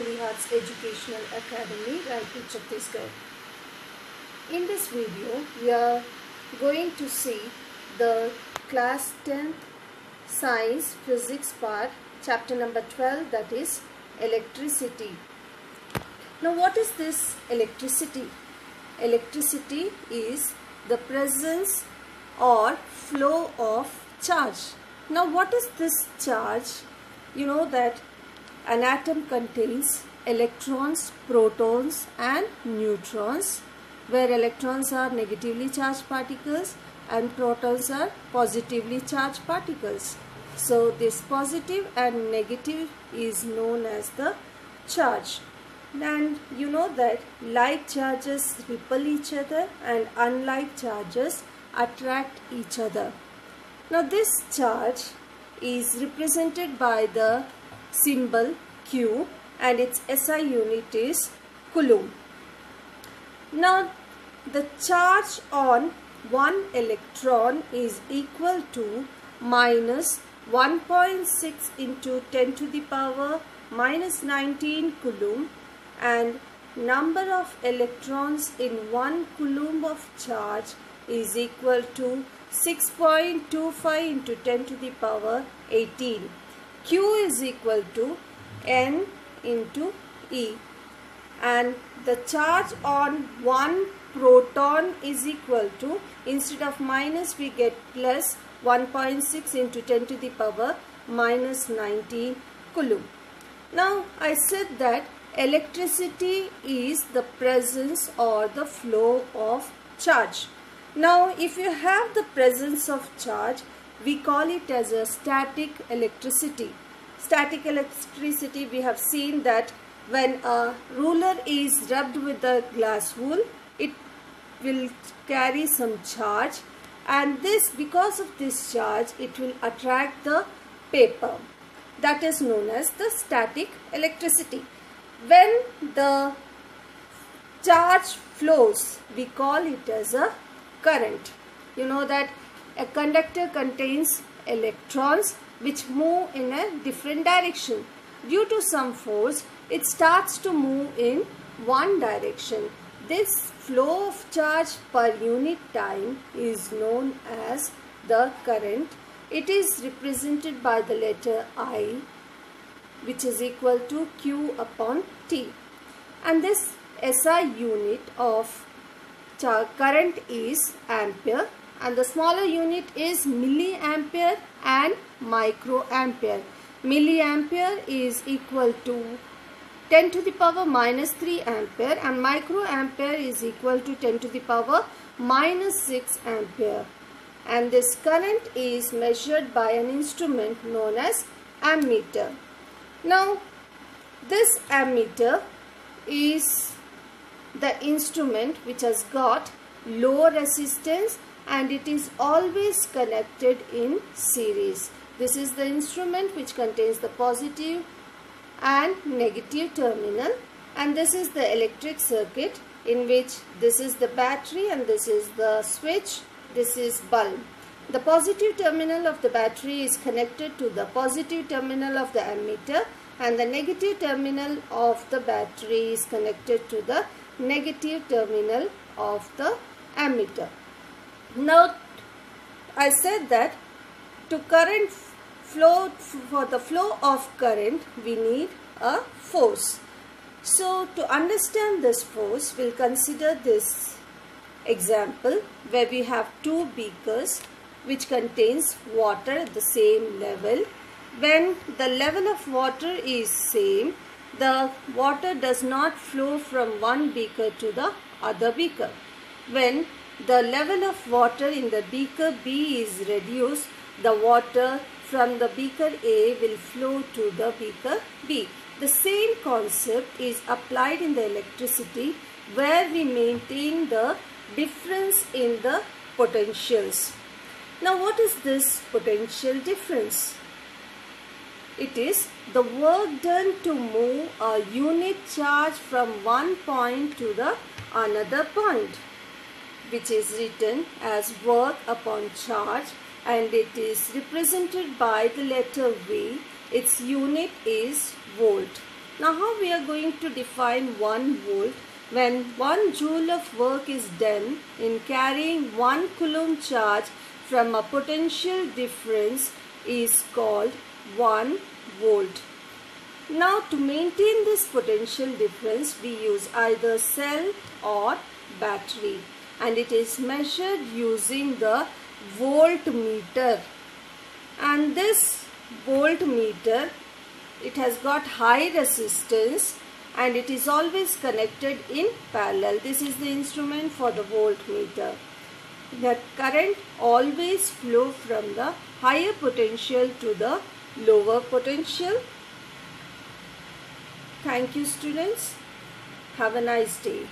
Holy Hearts Educational Academy, Raipur, Chhattisgarh. In this video, we are going to see the class 10th science physics part, chapter number 12 that is electricity. Now what is this electricity? Electricity is the presence or flow of charge. Now what is this charge? You know that an atom contains electrons, protons and neutrons where electrons are negatively charged particles and protons are positively charged particles. So this positive and negative is known as the charge. And you know that like charges repel each other and unlike charges attract each other. Now this charge is represented by the symbol Q and its SI unit is Coulomb. Now the charge on one electron is equal to minus 1.6 into 10 to the power minus 19 coulomb and number of electrons in 1 coulomb of charge is equal to 6.25 into 10 to the power 18. Q is equal to N into E and the charge on one proton is equal to instead of minus we get plus 1.6 into 10 to the power minus 19 coulomb. Now I said that electricity is the presence or the flow of charge. Now if you have the presence of charge we call it as a static electricity. Static electricity we have seen that when a ruler is rubbed with the glass wool it will carry some charge and this because of this charge it will attract the paper that is known as the static electricity. When the charge flows we call it as a current. You know that a conductor contains electrons which move in a different direction. Due to some force, it starts to move in one direction. This flow of charge per unit time is known as the current. It is represented by the letter I which is equal to Q upon T. And this SI unit of current is ampere and the smaller unit is milliampere and microampere. Milliampere is equal to 10 to the power minus 3 ampere and microampere is equal to 10 to the power minus 6 ampere. And this current is measured by an instrument known as ammeter. Now, this ammeter is the instrument which has got low resistance and it is always connected in series. This is the instrument which contains the positive and negative terminal and this is the electric circuit in which this is the battery and this is the switch, this is bulb. The positive terminal of the battery is connected to the positive terminal of the ammeter and the negative terminal of the battery is connected to the negative terminal of the ammeter. Now I said that to current flow for the flow of current we need a force. So to understand this force we'll consider this example where we have two beakers which contains water at the same level. When the level of water is same the water does not flow from one beaker to the other beaker. When the level of water in the beaker B is reduced, the water from the beaker A will flow to the beaker B. The same concept is applied in the electricity where we maintain the difference in the potentials. Now what is this potential difference? It is the work done to move a unit charge from one point to the another point which is written as work upon charge and it is represented by the letter V. Its unit is volt. Now how we are going to define 1 volt when 1 joule of work is done in carrying 1 coulomb charge from a potential difference is called 1 volt. Now to maintain this potential difference we use either cell or battery and it is measured using the voltmeter and this voltmeter it has got high resistance and it is always connected in parallel. This is the instrument for the voltmeter. The current always flow from the higher potential to the lower potential. Thank you students. Have a nice day.